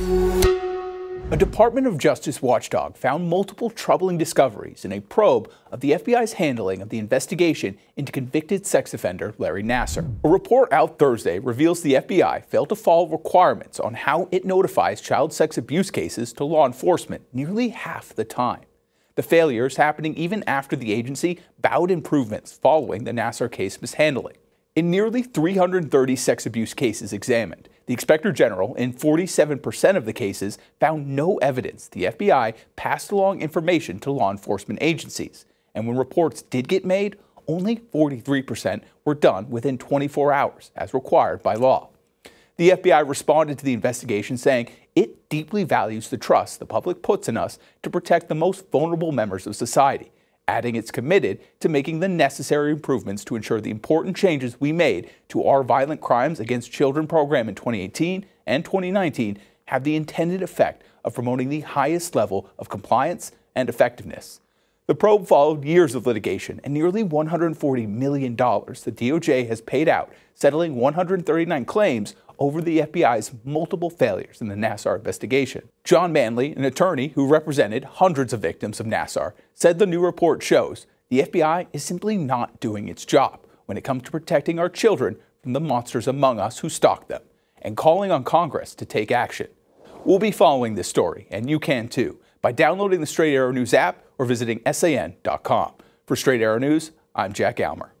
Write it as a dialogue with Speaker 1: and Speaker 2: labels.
Speaker 1: A Department of Justice watchdog found multiple troubling discoveries in a probe of the FBI's handling of the investigation into convicted sex offender Larry Nassar. A report out Thursday reveals the FBI failed to follow requirements on how it notifies child sex abuse cases to law enforcement nearly half the time. The failures happening even after the agency bowed improvements following the Nassar case mishandling. In nearly 330 sex abuse cases examined, the Inspector General, in 47% of the cases, found no evidence the FBI passed along information to law enforcement agencies. And when reports did get made, only 43% were done within 24 hours, as required by law. The FBI responded to the investigation saying it deeply values the trust the public puts in us to protect the most vulnerable members of society adding it's committed to making the necessary improvements to ensure the important changes we made to our violent crimes against children program in 2018 and 2019 have the intended effect of promoting the highest level of compliance and effectiveness. The probe followed years of litigation and nearly $140 million the DOJ has paid out, settling 139 claims over the FBI's multiple failures in the Nassar investigation. John Manly, an attorney who represented hundreds of victims of Nassar, said the new report shows the FBI is simply not doing its job when it comes to protecting our children from the monsters among us who stalk them and calling on Congress to take action. We'll be following this story, and you can too, by downloading the Straight Arrow News app or visiting san.com. For Straight Arrow News, I'm Jack Aylmer.